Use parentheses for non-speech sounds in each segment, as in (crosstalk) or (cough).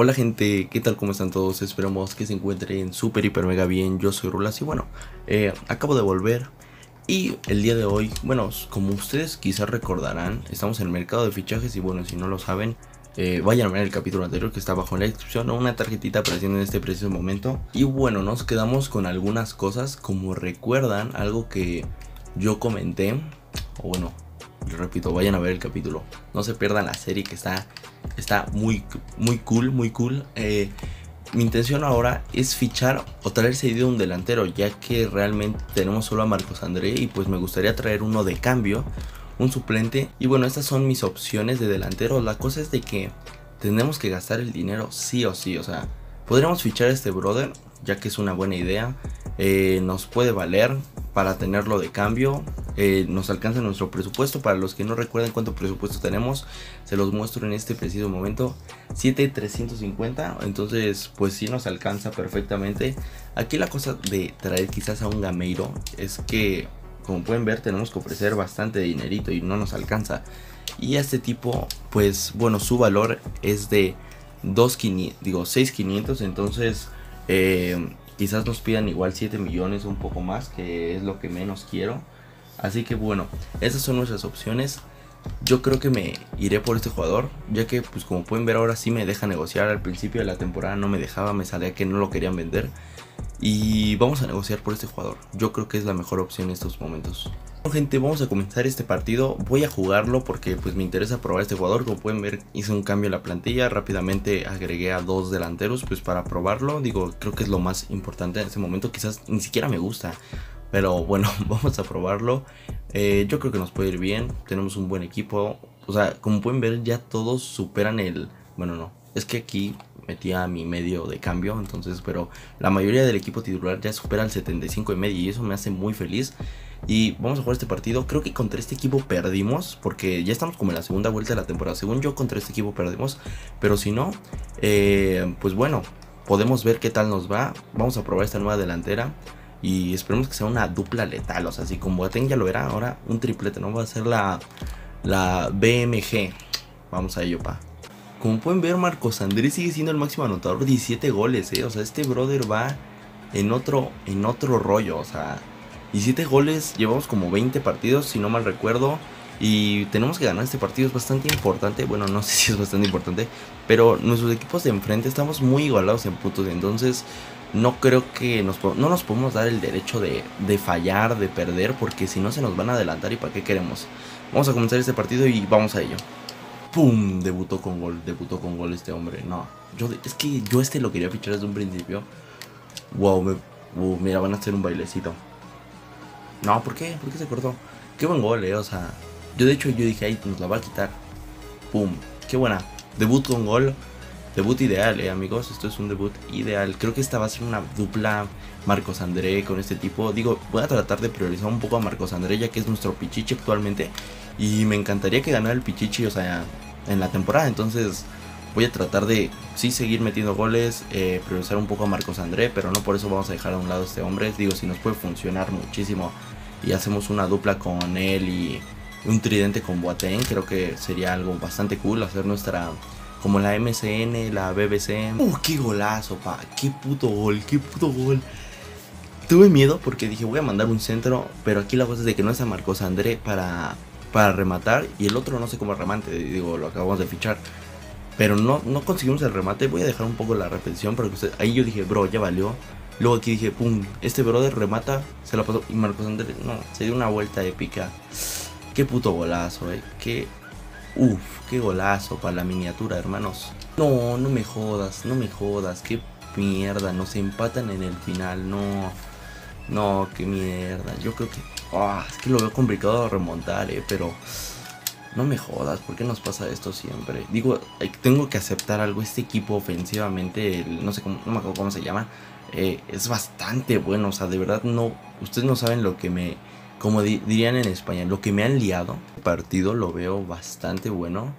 Hola gente, ¿qué tal? ¿Cómo están todos? Esperamos que se encuentren súper, hiper, mega bien. Yo soy Rulas y bueno, eh, acabo de volver. Y el día de hoy, bueno, como ustedes quizás recordarán, estamos en el mercado de fichajes y bueno, si no lo saben, eh, vayan a ver el capítulo anterior que está abajo en la descripción o una tarjetita apareciendo en este preciso momento. Y bueno, nos quedamos con algunas cosas, como recuerdan, algo que yo comenté, o bueno, repito, vayan a ver el capítulo. No se pierdan la serie que está, está muy, muy cool, muy cool. Eh, mi intención ahora es fichar o traer seguido un delantero, ya que realmente tenemos solo a Marcos André y pues me gustaría traer uno de cambio, un suplente. Y bueno, estas son mis opciones de delantero. La cosa es de que tenemos que gastar el dinero sí o sí, o sea, podríamos fichar a este brother, ya que es una buena idea. Eh, nos puede valer para tenerlo de cambio. Eh, nos alcanza nuestro presupuesto. Para los que no recuerden cuánto presupuesto tenemos, se los muestro en este preciso momento. 7350. Entonces, pues sí nos alcanza perfectamente. Aquí la cosa de traer quizás a un gameiro es que, como pueden ver, tenemos que ofrecer bastante dinerito y no nos alcanza. Y este tipo, pues bueno, su valor es de 2.500, digo 6.500. Entonces, eh, quizás nos pidan igual 7 millones, un poco más, que es lo que menos quiero. Así que bueno, esas son nuestras opciones. Yo creo que me iré por este jugador, ya que pues como pueden ver ahora sí me deja negociar. Al principio de la temporada no me dejaba, me salía que no lo querían vender. Y vamos a negociar por este jugador. Yo creo que es la mejor opción en estos momentos. Gente, vamos a comenzar este partido. Voy a jugarlo porque pues me interesa probar este jugador. Como pueden ver, hice un cambio en la plantilla. Rápidamente agregué a dos delanteros pues para probarlo. Digo, creo que es lo más importante en este momento. Quizás ni siquiera me gusta. Pero bueno, (laughs) vamos a probarlo. Eh, yo creo que nos puede ir bien. Tenemos un buen equipo. O sea, como pueden ver, ya todos superan el. Bueno, no. Es que aquí metía mi medio de cambio. Entonces, pero la mayoría del equipo titular ya supera el 75 y medio. Y eso me hace muy feliz. Y vamos a jugar este partido. Creo que contra este equipo perdimos. Porque ya estamos como en la segunda vuelta de la temporada. Según yo, contra este equipo perdimos. Pero si no, eh, pues bueno, podemos ver qué tal nos va. Vamos a probar esta nueva delantera. Y esperemos que sea una dupla letal. O sea, si con Boateng ya lo era, ahora un triplete, ¿no? Va a ser la, la BMG. Vamos a ello, pa. Como pueden ver, Marcos Andrés sigue siendo el máximo anotador. 17 goles, ¿eh? O sea, este brother va en otro, en otro rollo. O sea, 17 goles. Llevamos como 20 partidos, si no mal recuerdo. Y tenemos que ganar este partido, es bastante importante. Bueno, no (laughs) sé si es bastante importante. Pero nuestros equipos de enfrente estamos muy igualados en puntos. Entonces, no creo que nos, no nos podemos dar el derecho de, de, fallar, de perder, porque si no se nos van a adelantar y para qué queremos. Vamos a comenzar este partido y vamos a ello. ¡Pum! Debutó con gol, debutó con gol este hombre. No, yo, es que yo este lo quería fichar desde un principio. Wow, me, mira, van a hacer un bailecito. No, ¿por qué? ¿Por qué se cortó? Qué buen gol, eh, o sea. Yo de hecho yo dije, ahí nos la va a quitar. ¡Pum! Qué buena. Debut con gol. Debut ideal, eh, amigos. Esto es un debut ideal. Creo que esta va a ser una dupla Marcos André con este tipo. Digo, voy a tratar de priorizar un poco a Marcos André, ya que es nuestro Pichichi actualmente. Y me encantaría que ganara el Pichichi, o sea, en la temporada. Entonces, voy a tratar de, sí, seguir metiendo goles, eh, priorizar un poco a Marcos André, pero no por eso vamos a dejar a un lado a este hombre. Digo, si nos puede funcionar muchísimo y hacemos una dupla con él y un tridente con Boateng, creo que sería algo bastante cool hacer nuestra como la MCN, la BBC. ¡Uh, qué golazo, pa! ¡Qué puto gol! ¡Qué puto gol! Tuve miedo porque dije, voy a mandar un centro, pero aquí la cosa es de que no está Marcos André para, para rematar y el otro no sé cómo remate, digo, lo acabamos de fichar. Pero no, no conseguimos el remate, voy a dejar un poco la repetición porque usted, ahí yo dije, bro, ya valió. Luego aquí dije, pum, este brother remata, se la pasó y Marcos André, no, se dio una vuelta épica. Qué puto golazo, eh, qué Uf, qué golazo para la miniatura, hermanos. No, no me jodas, no me jodas. Qué mierda, nos empatan en el final. No, no, qué mierda. Yo creo que... Oh, es que lo veo complicado de remontar, eh, pero... No me jodas, ¿por qué nos pasa esto siempre? Digo, tengo que aceptar algo. Este equipo ofensivamente, no sé cómo, no me acuerdo cómo se llama, eh, es bastante bueno. O sea, de verdad no, ustedes no saben lo que me, como dirían en España, lo que me han liado, el partido lo veo bastante bueno.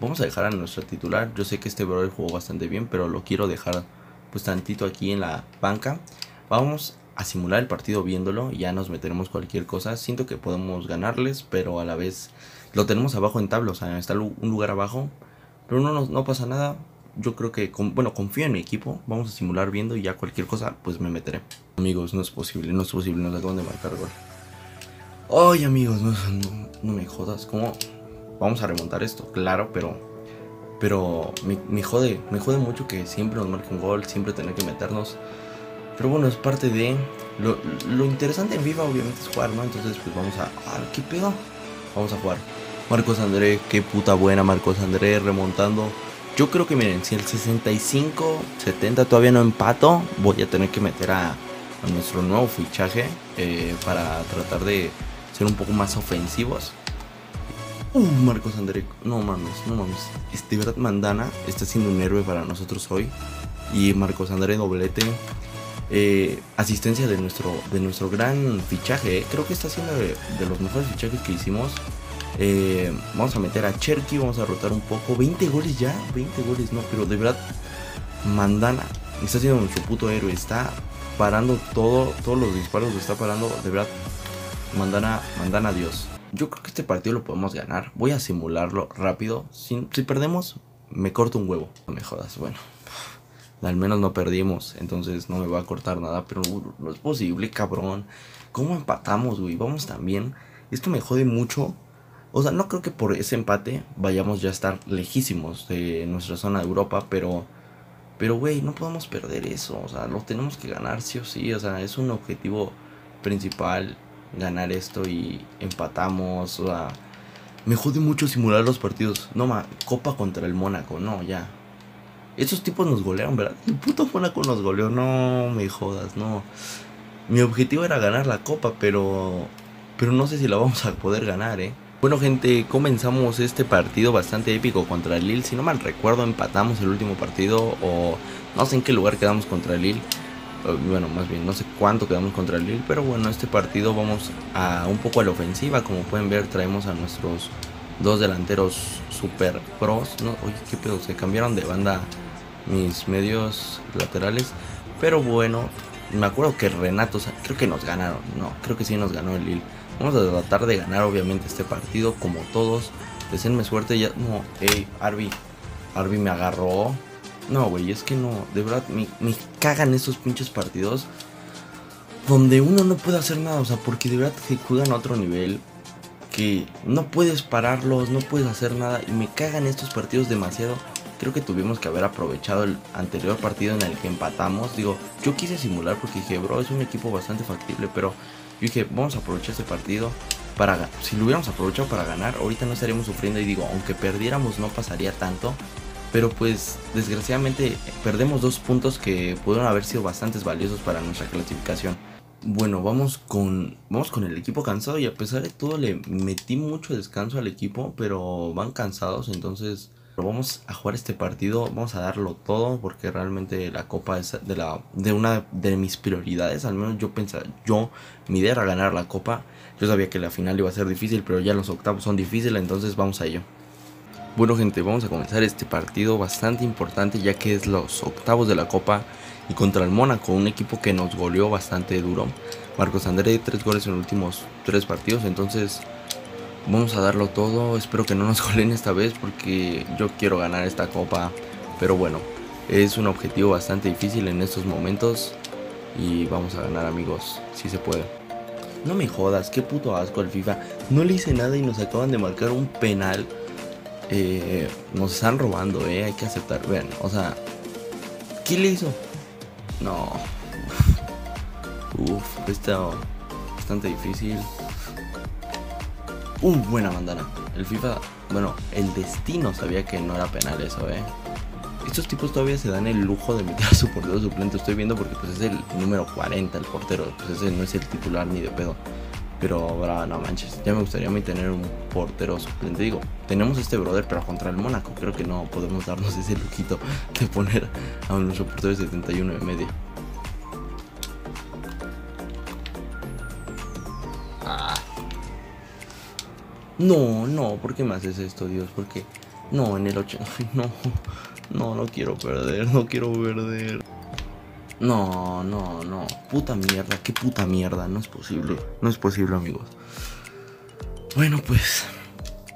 Vamos a dejar a nuestro titular. Yo sé que este brother jugó bastante bien, pero lo quiero dejar pues tantito aquí en la banca. Vamos a simular el partido viéndolo. Ya nos meteremos cualquier cosa. Siento que podemos ganarles, pero a la vez lo tenemos abajo en tabla. O sea, está un lugar abajo. Pero no, no, no pasa nada. yo creo que, bueno, confío en mi equipo. Vamos a simular viendo y ya cualquier cosa, pues me meteré. Amigos, no es posible, no es posible, nos acaban de marcar gol. Ay, amigos, no, me jodas. ¿Cómo vamos a remontar esto? Claro, pero. Pero me, jode, me jode mucho que siempre nos marquen gol, siempre tener que meternos. Pero bueno, es parte de. Lo, lo interesante en FIFA, obviamente, es jugar, ¿no? Entonces, pues vamos a. Ah, ¿Qué pedo? Vamos a jugar. Marcos André, qué puta buena Marcos André remontando. Yo creo que miren, si el 65, 70 todavía no empato, voy a tener que meter a, nuestro nuevo fichaje eh, para tratar de ser un poco más ofensivos. Marcos André, no mames, no mames. Este verdad Mandana está siendo un héroe para nosotros hoy. Y Marcos André doblete. Eh, asistencia de nuestro, de nuestro gran fichaje. Creo que está siendo de los mejores fichajes que hicimos. Eh, vamos a meter a Cherky, vamos a rotar un poco. 20 goles ya, 20 goles, no, pero de verdad, Mandana está siendo nuestro puto héroe. Está parando todo, todos los disparos, lo está parando, de verdad. Mandana, Mandana Dios. Yo creo que este partido lo podemos ganar. Voy a simularlo rápido. Si, si perdemos, me corto un huevo. No me jodas, bueno. Al menos no perdimos, entonces no me va a cortar nada. Pero no es posible, cabrón. ¿Cómo empatamos, güey? Vamos también. Esto me jode mucho o sea, no creo que por ese empate vayamos ya a estar lejísimos de nuestra zona de Europa, pero... Pero, güey, no podemos perder eso. O sea, lo tenemos que ganar sí o sí. O sea, es un objetivo principal ganar esto y empatamos. O sea, me jode mucho simular los partidos. No, ma, Copa contra el Mónaco. No, ya. Esos tipos nos golearon, ¿verdad? El puto Mónaco nos goleó. No me jodas, no. Mi objetivo era ganar la Copa, pero... Pero no sé si la vamos a poder ganar, ¿eh? Bueno gente, comenzamos este partido bastante épico contra el Lille. Si no mal recuerdo, empatamos el último partido o no sé en qué lugar quedamos contra el Lille. Bueno, más bien, no sé cuánto quedamos contra el Lille. Pero bueno, este partido vamos a un poco a la ofensiva. Como pueden ver, traemos a nuestros dos delanteros super pros. No, oye, qué pedo, se cambiaron de banda mis medios laterales. Pero bueno, me acuerdo que Renato, creo que nos ganaron. No, creo que sí nos ganó el Lille. Vamos a tratar de ganar obviamente este partido como todos. Deseenme suerte ya. No, hey, Arby. Arby me agarró. No, güey, es que no. De verdad, me, cagan esos pinches partidos. Donde uno no puede hacer nada. O sea, porque de verdad se juegan a otro nivel. Que no puedes pararlos, no puedes hacer nada. Y me cagan estos partidos demasiado. Creo que tuvimos que haber aprovechado el anterior partido en el que empatamos. Digo, yo quise simular porque dije, bro, es un equipo bastante factible, pero yo dije, vamos a aprovechar este partido para si lo hubiéramos aprovechado para ganar, ahorita no estaríamos sufriendo y digo, aunque perdiéramos no pasaría tanto, pero pues desgraciadamente perdemos dos puntos que pudieron haber sido bastante valiosos para nuestra clasificación. Bueno, vamos con vamos con el equipo cansado y a pesar de todo le metí mucho descanso al equipo, pero van cansados, entonces vamos a jugar este partido, vamos a darlo todo porque realmente la copa es de la de una de mis prioridades, al menos yo pensaba, yo mi idea era ganar la copa. Yo sabía que la final iba a ser difícil, pero ya los octavos son difíciles, entonces vamos a ello. Bueno, gente, vamos a comenzar este partido bastante importante ya que es los octavos de la copa y contra el Mónaco, un equipo que nos goleó bastante duro. Marcos André, tres goles en los últimos tres partidos, entonces Vamos a darlo todo. Espero que no nos (laughs) goleen esta vez porque yo quiero ganar esta copa. Pero bueno, es un objetivo bastante difícil en estos momentos. Y vamos a ganar amigos, si se puede. No me jodas, qué puto asco al FIFA. No le hice nada y nos acaban de marcar un penal. Eh, nos están robando, eh, hay que aceptar. Vean, o sea, ¿qué le hizo? No. (laughs) Uf, está bastante difícil. Uh, buena bandana. El FIFA, bueno, el destino sabía que no era penal eso, eh. Estos tipos todavía se dan el lujo de meter a su portero suplente. Estoy viendo porque pues es el número 40 el portero. Pues ese no es el titular ni de pedo. Pero ahora no manches. Ya me gustaría a mí tener un portero suplente. Digo, tenemos este brother, pero contra el Mónaco. Creo que no podemos darnos ese lujito de poner a nuestro portero de 71 de media. No, no, ¿por qué me haces esto, Dios? Porque no, en el 8, (laughs) no, no, no quiero perder, no quiero perder. No, no, no, puta mierda, qué puta mierda, no es posible, no es posible, amigos. Bueno, pues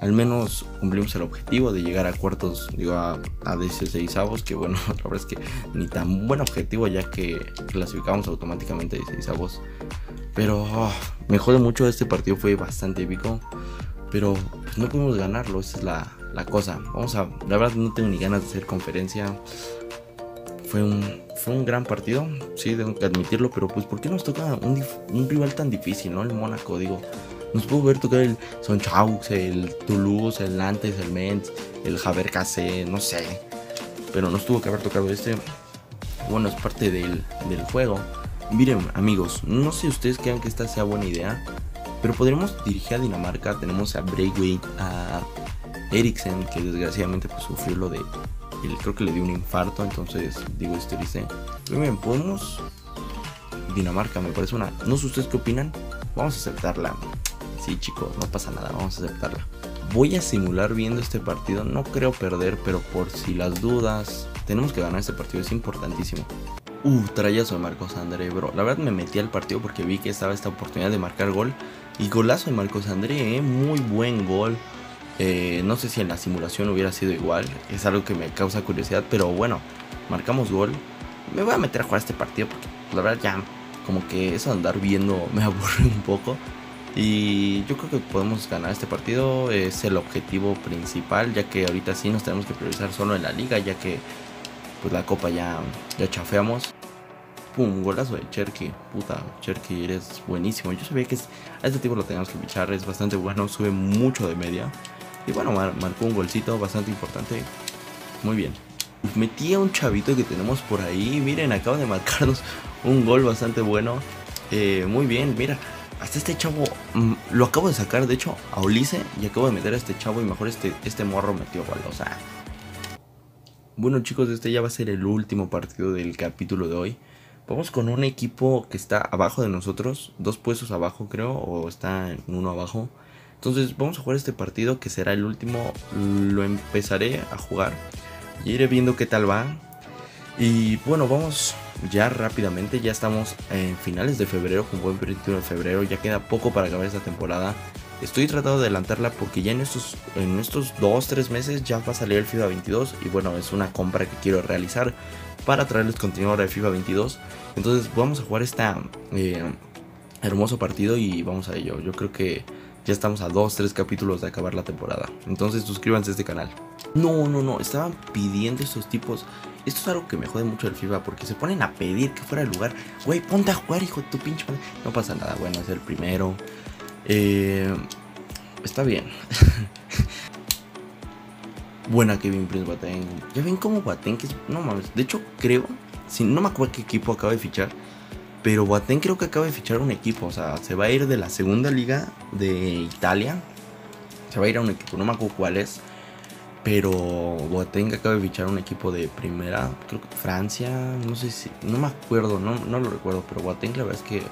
al menos cumplimos el objetivo de llegar a cuartos, digo, a, a 16 avos, que bueno, (laughs) la verdad es que ni tan buen objetivo ya que clasificamos automáticamente a 16 avos. Pero oh, me jode mucho este partido, fue bastante épico. Pero pues, no pudimos ganarlo, esa es la, la, cosa. Vamos a, la verdad no tengo ni ganas de hacer conferencia. Fue un, fue un gran partido, sí, tengo que admitirlo, pero pues ¿por qué nos toca un, rival tan difícil, no? El Mónaco, digo. Nos pudo ver tocar el Sonchaux, el Toulouse, el Nantes, el Metz, el Javier Cassé, no sé. Pero nos tuvo que haber tocado este. Bueno, es parte del, juego. Miren, amigos, no sé si ustedes crean que esta sea buena idea, pero podríamos dirigir a Dinamarca. Tenemos a Breakweight, a Eriksen, que desgraciadamente pues, sufrió lo de. Creo que le dio un infarto, entonces digo, es triste. Miren, podemos. Dinamarca me parece una. No sé ustedes qué opinan. Vamos a aceptarla. Sí, chicos, no pasa nada, vamos a aceptarla. Voy a simular viendo este partido. No creo perder, pero por si las dudas, tenemos que ganar este partido, es importantísimo. Uh, trayazo de Marcos André, bro. La verdad me metí al partido porque vi que estaba esta oportunidad de marcar gol. Y golazo de Marcos André, ¿eh? muy buen gol. Eh, no sé si en la simulación hubiera sido igual. Es algo que me causa curiosidad. Pero bueno, marcamos gol. Me voy a meter a jugar este partido porque la verdad ya como que eso andar viendo (laughs) me aburre un poco. Y yo creo que podemos ganar este partido. Es el objetivo principal. Ya que ahorita sí nos tenemos que priorizar solo en la liga. Ya que pues la copa ya, ya chafeamos. Pum, golazo de Cherky. Puta, Cherky eres buenísimo. Yo sabía que a este tipo lo teníamos que fichar. Es bastante bueno, sube mucho de media. Y bueno, marcó un golcito bastante importante. Muy bien. Metí a un chavito que tenemos por ahí. Miren, acaba de marcarnos un gol bastante bueno. Eh, muy bien, mira. Hasta este chavo mm, lo acabo de sacar, de hecho, a Ulises. Y acabo de meter a este chavo. Y mejor este, este morro metió gol. O sea, bueno chicos, este ya va a ser el último partido del capítulo de hoy. Vamos con un equipo que está abajo de nosotros, dos puestos abajo creo, o está en uno abajo. Entonces vamos a jugar este partido que será el último. Lo empezaré a jugar y iré viendo qué tal va. Y bueno, vamos ya rápidamente, ya estamos en finales de febrero, con buen 21 de febrero, ya queda poco para acabar esta temporada. Estoy tratando de adelantarla porque ya en estos, en estos 2-3 meses ya va a salir el FIFA 22 y bueno, es una compra que quiero realizar para traerles contenido de FIFA 22. Entonces vamos a jugar este hermoso partido y vamos a ello. Yo creo que ya estamos a 2-3 capítulos de acabar la temporada. Entonces suscríbanse a este canal. No, no, no, estaban pidiendo estos tipos. Esto es algo que me jode mucho del FIFA porque se ponen a pedir que fuera el lugar. Güey, ponte a jugar, hijo de tu pinche madre. No pasa nada, bueno, es el primero. Eh, está bien. (laughs) Buena Kevin Prince Boateng. Ya ven cómo Boateng que es, no mames. De hecho creo, si no me acuerdo qué equipo acaba de fichar, pero Boateng creo que acaba de fichar un equipo, o sea, se va a ir de la segunda liga de Italia. Se va a ir a un equipo, no me acuerdo cuál es. Pero Boateng acaba de fichar un equipo de primera, creo que Francia, no sé si, no me acuerdo, no, no lo recuerdo, pero Boateng la verdad es que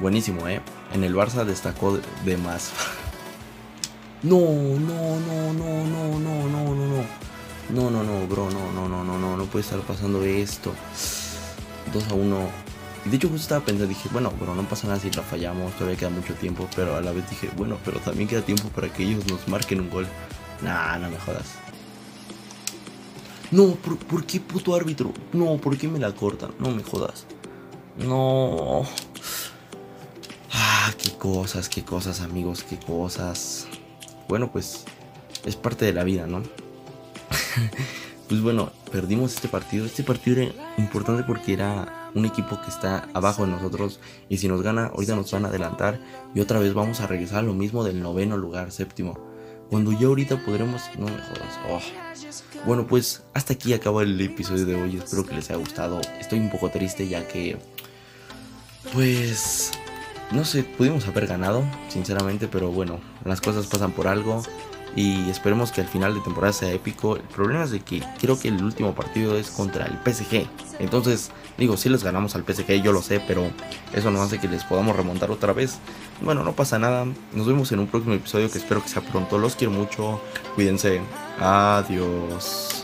buenísimo, ¿eh? En el Barça destacó de más. No, no, no, no, no, no, no, no, no. No, no, no, bro, no, no, no, no, no, no puede estar pasando esto. 2 a 1. De hecho, justo estaba pensando, dije, bueno, bro, no pasa nada si la fallamos, todavía queda mucho tiempo, pero a la vez dije, bueno, pero también queda tiempo para que ellos nos marquen un gol. Nah, no me jodas. No, ¿por, ¿por qué puto árbitro? No, ¿por qué me la cortan? No me jodas. No. Ah, qué cosas, qué cosas, amigos, qué cosas. Bueno, pues es parte de la vida, ¿no? (laughs) pues bueno, perdimos este partido. Este partido era importante porque era un equipo que está abajo de nosotros y si nos gana, ahorita nos van a adelantar y otra vez vamos a regresar a lo mismo del noveno lugar, séptimo. Cuando ya ahorita podremos... No me jodas. Oh. Bueno, pues hasta aquí acaba el episodio de hoy. Espero que les haya gustado. Estoy un poco triste ya que... Pues no sé, pudimos haber ganado, sinceramente, pero bueno, las cosas pasan por algo y esperemos que al final de temporada sea épico. El problema es de que creo que el último partido es contra el PSG. Entonces, digo, si les ganamos al PSG, yo lo sé, pero eso no hace que les podamos remontar otra vez. Bueno, no pasa nada. Nos vemos en un próximo episodio que espero que sea pronto. Los quiero mucho. Cuídense. Adiós.